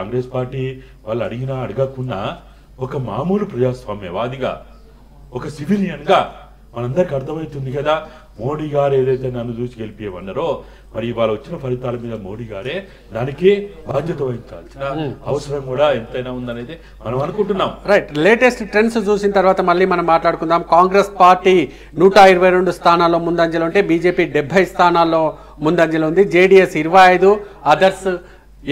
Congress party వాళ్ళు అడిగినా అడగకున్నా ఒక మామూలు ప్రజాస్వామ్యవాదిగా ఒక సివిలియన్గా మనందరికి అర్థమవుతుంది కదా మోడీ గారు ఏదైతే నన్ను చూసి గెలిపియమన్నారో మరి ఇవాళ వచ్చిన ఫలితాల మీద మోడీ గారే దానికి బాధ్యత వహించాల్సిన అవసరం కూడా ఎంతైనా ఉందనేది మనం అనుకుంటున్నాం. రైట్ లేటెస్ట్ ట్రెండ్స్ చూసిన తర్వాత మళ్ళీ మనం మాట్లాడుకుందాం. కాంగ్రెస్ పార్టీ నూట ఇరవై రెండు స్థానాల్లో ముందంజలో ఉంటే బీజేపీ డెబ్బై స్థానాల్లో ముందంజలో ఉంది. జేడీఎస్ ఇరవై ఐదు అదర్స్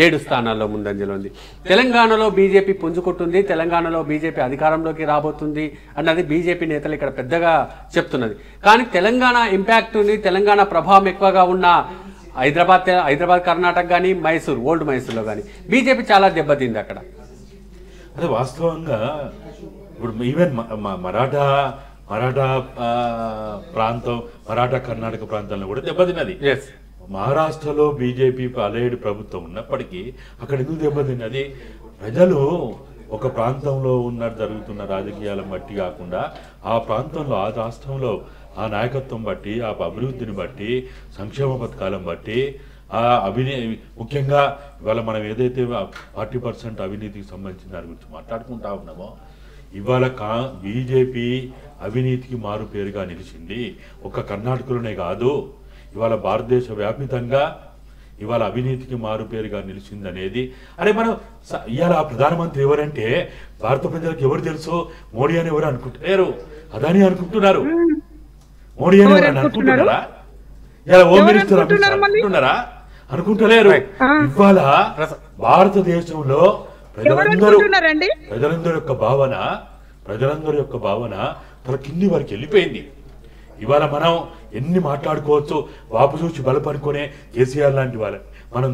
ఏడు స్థానాల్లో ముందంజలో ఉంది తెలంగాణలో బీజేపీ పుంజుకుంటుంది తెలంగాణలో బీజేపీ అధికారంలోకి రాబోతుంది అన్నది బీజేపీ నేతలు ఇక్కడ పెద్దగా చెప్తున్నది. కానీ తెలంగాణ ఇంపాక్ట్ని తెలంగాణ ప్రభావం ఎక్కువగా ఉన్న హైదరాబాద్ హైదరాబాద్ కర్ణాటక కానీ మైసూర్ ఓల్డ్ మైసూర్లో కానీ బీజేపీ చాలా దెబ్బతింది అక్కడ. అదే వాస్తవంగా ఇప్పుడు ఈవెన్ మరాఠా మరాఠా ప్రాంతం మరాఠా కర్ణాటక ప్రాంతంలో కూడా దెబ్బతిన్నది. మహారాష్ట్రలో బీజేపీ అలయడు ప్రభుత్వం ఉన్నప్పటికీ అక్కడ ఎందుకు దెబ్బతిన్నది? ప్రజలు ఒక ప్రాంతంలో ఉన్న జరుగుతున్న రాజకీయాలను బట్టి కాకుండా ఆ ప్రాంతంలో ఆ రాష్ట్రంలో ఆ నాయకత్వం బట్టి ఆ అభివృద్ధిని బట్టి సంక్షేమ పథకాలను బట్టి ఆ అవినీ ముఖ్యంగా ఇవాళ మనం ఏదైతే ఫార్టీ పర్సెంట్ అవినీతికి సంబంధించిన దాని గురించి మాట్లాడుకుంటా ఉన్నామో ఇవాళ కా బీజేపీ అవినీతికి మారు పేరుగా నిలిచింది ఒక కర్ణాటకలోనే కాదు ఇవాళ భారతదేశ వ్యాపితంగా ఇవాళ అవినీతికి మారు పేరుగా నిలిచింది అనేది అరే మనం ఇవాళ ప్రధానమంత్రి ఎవరంటే భారత ప్రజలకు ఎవరు తెలుసు? మోడీ అని ఎవరు అనుకుంటున్నారు? అదాని అనుకుంటున్నారు. మోడీ అని ఎవరు అనుకుంటున్నారా? ఇలా హోమ్ మినిస్టర్ అనుకుంటున్నారు అనుకుంటలేరు. ఇవాళ భారతదేశంలో ప్రజలందరూ ప్రజలందరి యొక్క భావన ప్రజలందరి యొక్క భావన తన కింది వరకు వెళ్ళిపోయింది. ఇవాళ మనం ఎన్ని మాట్లాడుకోవచ్చు బాబు చూసి బలపనుకునే కేసీఆర్ లాంటి వాళ్ళ మనం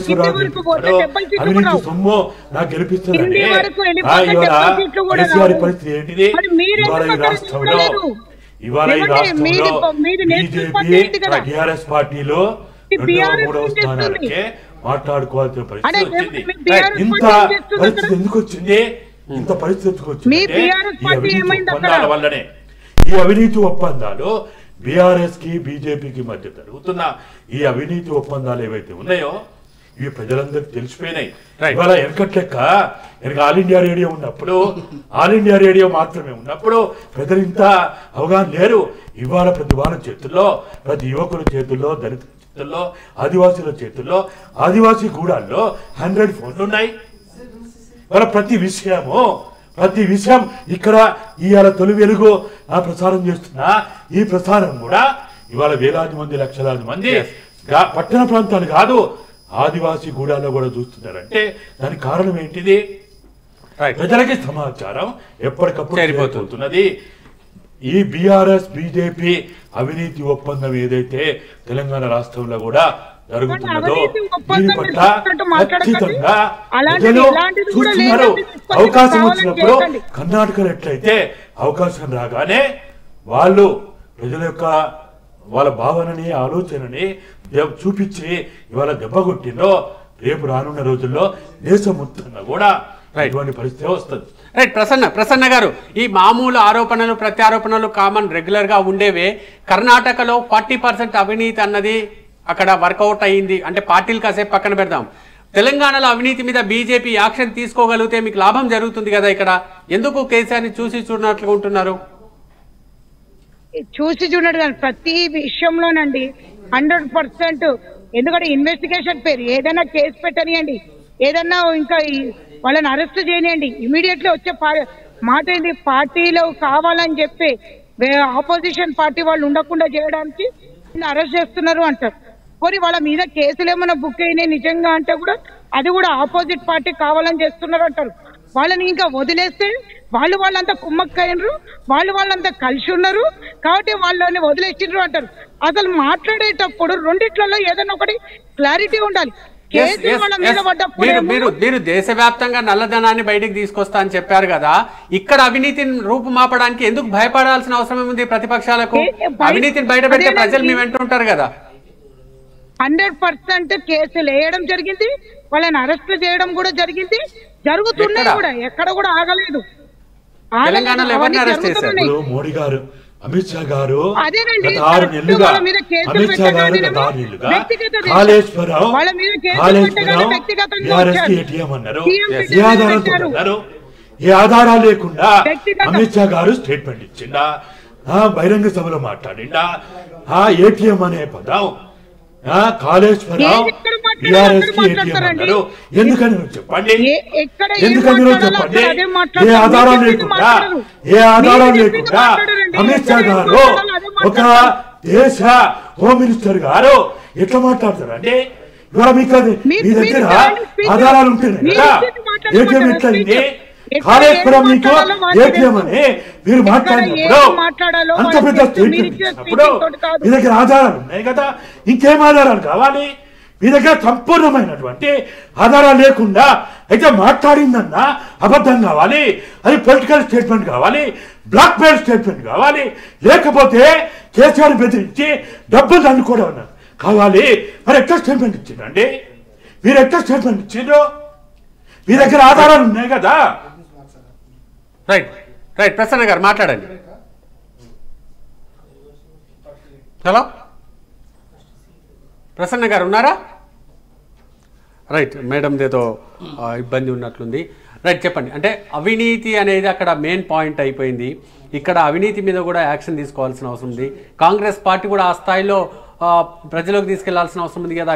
సీట్లు అవినీతి. సొమ్ము నాకు రావు. పరిస్థితి ఏంటిది ఇవాళ ఈ రాష్ట్రంలో? ఇవాళ ఈ రాష్ట్రంలో? బీజేపీ టిఆర్ఎస్ పార్టీలో రెండవ మూడవ? స్థానాలకే మాట్లాడుకోవాల్సిన పరిస్థితి వచ్చింది ఇంత పరిస్థితి? ఎందుకు వచ్చింది ఇంత పరిస్థితి ఎందుకు వచ్చింది వల్లనే ఈ అవినీతి ఒప్పందాలు బీఆర్ఎస్కి బీజేపీకి మధ్య జరుగుతున్న ఈ అవినీతి ఒప్పందాలు ఏవైతే ఉన్నాయో ఇవి ప్రజలందరికీ తెలిసిపోయినాయి. ఇవాళ వెనకట్లెక్క వెనక ఆల్ ఇండియా రేడియో ఉన్నప్పుడు ఆల్ ఇండియా రేడియో మాత్రమే ఉన్నప్పుడు ప్రజలు ఇంత అవగాహన లేరు. ఇవాళ ప్రతి వాళ్ళ చేతుల్లో ప్రతి యువకుల చేతుల్లో దళితుల చేతుల్లో ఆదివాసీల చేతుల్లో ఆదివాసీ గూడాల్లో హండ్రెడ్ ఫోన్లు ఉన్నాయి. ఇవాళ ప్రతి విషయము ప్రతి విషయం ఇక్కడ ఇవాళ తొలి వెలుగు ఆ ప్రసారం చేస్తున్నా. ఈ ప్రసారం కూడా ఇవాళ వేలాది మంది లక్షలాది మంది పట్టణ ప్రాంతాలు కాదు ఆదివాసీ గూడాల్లో కూడా చూస్తున్నారంటే దానికి కారణం ఏంటిది? ప్రజలకి సమాచారం ఎప్పటికప్పుడు చేరిపోతుంది. చేరిపోతున్నది ఈ బీఆర్ఎస్ బీజేపీ అవినీతి ఒప్పందం ఏదైతే తెలంగాణ రాష్ట్రంలో కూడా జరుగుతున్నదో దీని పట్ల. ఖచ్చితంగా చూస్తున్నారు అవకాశం వచ్చినప్పుడు. కర్ణాటకలో ఎట్లయితే అవకాశం రాగానే వాళ్ళు ప్రజల యొక్క వాళ్ళ భావనని ఆలోచనని చూపించి ఇవాళ దెబ్బ కొట్టిందో రేపు రానున్న రోజుల్లో దేశం మొత్తంగా కూడా. ఇటువంటి పరిస్థితి వస్తుంది రైట్ ప్రసన్న ప్రసన్న గారు ఈ మామూలు ఆరోపణలు ప్రత్యారోపణలు కామన్ రెగ్యులర్గా ఉండేవే కర్ణాటకలో ఫార్టీ పర్సెంట్ అవినీతి అన్నది అక్కడ వర్కౌట్ అయ్యింది. అంటే పార్టీలు కాసేపు పక్కన పెడదాం. తెలంగాణలో అవినీతి మీద బీజేపీ యాక్షన్ తీసుకోగలిగితే మీకు లాభం జరుగుతుంది కదా ఇక్కడ? ఎందుకు కేసీఆర్ చూసి చూడనట్లుగా ఉంటున్నారు? చూసి చూడండి ప్రతి విషయంలోనండి హండ్రెడ్ పర్సెంట్. ఎందుకంటే ఇన్వెస్టిగేషన్ పేరు ఏదైనా కేసు పెట్టనియండి. ఏదన్నా ఇంకా ఈ- వాళ్ళని అరెస్ట్ చేయనియండి. ఇమీడియట్లీ వచ్చే మాట ఏంటి పార్టీలో కావాలని చెప్పి ఆపోజిషన్ పార్టీ వాళ్ళు ఉండకుండా చేయడానికి అరెస్ట్ చేస్తున్నారు అంటారు. పోనీ వాళ్ళ మీద కేసులు ఏమైనా బుక్ అయినాయి నిజంగా అంటే కూడా అది కూడా ఆపోజిట్ పార్టీ కావాలని చేస్తున్నారు అంటారు వాళ్ళని ఇంకా వదిలేస్తే వాళ్ళు వాళ్ళంతా కుమ్మక్కయ్యారు వాళ్ళు వాళ్ళంతా కలిసి ఉన్నారు కాబట్టి వాళ్ళని వదిలేసిండ్రు అంటారు. అసలు మాట్లాడేటప్పుడు రెండిట్లలో ఏదైనా ఒకటి క్లారిటీ ఉండాలి. మీరు మీరు మీరు దేశవ్యాప్తంగా నల్లధనాన్ని బయటికి తీసుకొస్తా అని చెప్పారు కదా ఇక్కడ అవినీతిని రూపుమాపడానికి ఎందుకు భయపడాల్సిన అవసరం ఏముంది ప్రతిపక్షాలకు? అవినీతిని బయట పెడితే. ప్రజలు మీ వెంట ఉంటారు కదా. హండ్రెడ్ పర్సెంట్ కేసులు వేయడం జరిగింది వాళ్ళని అరెస్ట్ చేయడం కూడా జరిగింది. జరుగుతున్నాయి ఎక్కడ? కూడా ఎక్కడ కూడా ఆగలేదు. మోడీ గారు అమిత్ షా గారు ఆరు నెలలుగా అమిత్ షా గారు గత ఆరు నెలలుగా. ఏటీఎం అన్నారు ఏ అన్నారు ఆధారాలు లేకుండా అమిత్ షా గారు స్టేట్మెంట్ ఇచ్చిండా ఆ బహిరంగ సభలో మాట్లాడిండా ఆ ఏటీఎం అనే పదం కాళేశ్వరం బీఆర్ఎస్కి ఏటీఎం. అన్నారు ఎందుకని చెప్పండి ఎందుకని మాట్లాడాలో చెప్పండి ఏ. ఆధారం లేకుండా. ఏ ఆధారం లేకుండా. అమిత్ షా గారు ఒక. దేశ హోమ్ మినిస్టర్ గారు ఎట్లా మాట్లాడతారండి ఇవాళ మీకు మీ- దగ్గర ఆధారాలు ఉంటేనే మీరు కదా? ఏటీఎం ఎట్లయింది ఎక్కడ ఏం మీకు అని మీరు ఎక్కడ మాట్లాడినప్పుడు అంత పెద్ద. స్టేట్మెంట్. మీ దగ్గర ఆధారాలు ఉన్నాయి కదా. ఇంకేం ఆధారాలు కావాలి? మీ దగ్గర సంపూర్ణమైనటువంటి ఆధారాలు లేకుండా అయితే మాట్లాడిందన్నా అబద్ధం కావాలి? అది పొలిటికల్ స్టేట్మెంట్ కావాలి? బ్లాక్ మెయిల్ స్టేట్మెంట్ కావాలి? లేకపోతే కేసీఆర్ బెదిరించి డబ్బులు అనుకోవడం అన్నారు కావాలి. మరి ఎట్లా స్టేట్మెంట్ ఇచ్చిండండి మీరు ఎట్లా స్టేట్మెంట్ ఇచ్చిండ్రు? మీ దగ్గర ఆధారాలు ఉన్నాయి కదా. రైట్ రైట్ ప్రసన్న గారు మాట్లాడండి. హలో? ప్రసన్న గారు ఉన్నారా? రైట్ మేడం ఏదో ఇబ్బంది ఉన్నట్లుంది. రైట్ చెప్పండి. అంటే అవినీతి అనేది అక్కడ మెయిన్ పాయింట్ అయిపోయింది. ఇక్కడ అవినీతి మీద కూడా యాక్షన్ తీసుకోవాల్సిన అవసరం ఉంది. కాంగ్రెస్ పార్టీ కూడా ఆ స్థాయిలో ప్రజలకు తీసుకెళ్ళాల్సిన అవసరం ఉంది కదా.